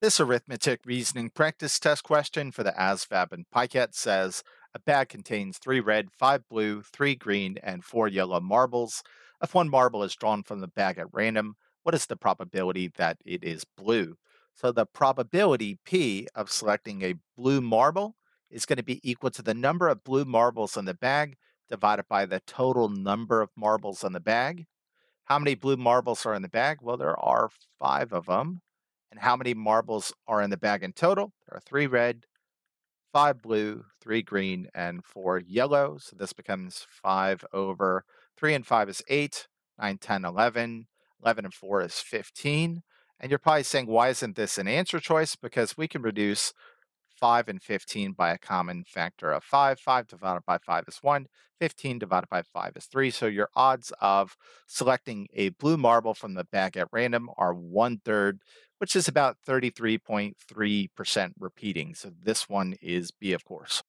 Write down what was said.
This arithmetic reasoning practice test question for the ASVAB and PICAT says a bag contains three red, five blue, three green, and four yellow marbles. If one marble is drawn from the bag at random, what is the probability that it is blue? So the probability P of selecting a blue marble is going to be equal to the number of blue marbles in the bag divided by the total number of marbles in the bag. How many blue marbles are in the bag? Well, there are five of them. And how many marbles are in the bag in total? There are three red, five blue, three green, and four yellow. So this becomes five over three and five is eight, nine, 10, 11, 11 and four is 15. And you're probably saying, why isn't this an answer choice? Because we can reduce 5 and 15 by a common factor of 5. 5 divided by 5 is 1. 15 divided by 5 is 3. So your odds of selecting a blue marble from the bag at random are one third, which is about 33.3% repeating. So this one is B, of course.